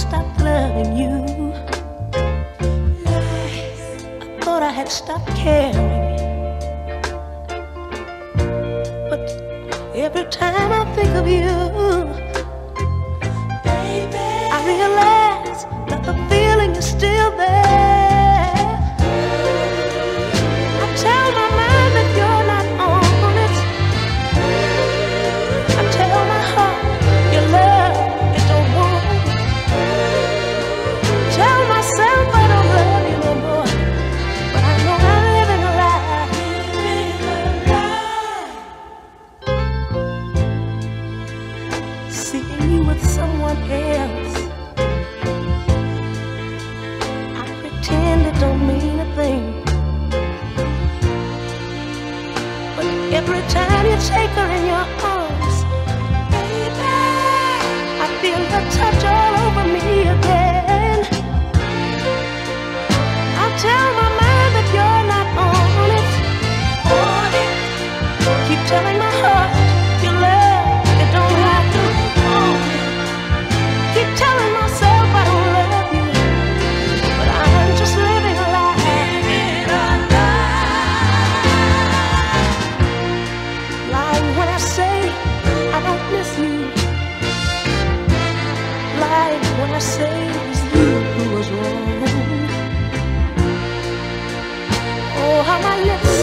stopped loving you. Lies. I thought I had stopped caring. But every time I think of you, baby, I realize that the feeling is still there. With someone else, I pretend it don't mean a thing. But every time you take her in I say is you who was wrong. Oh, how I let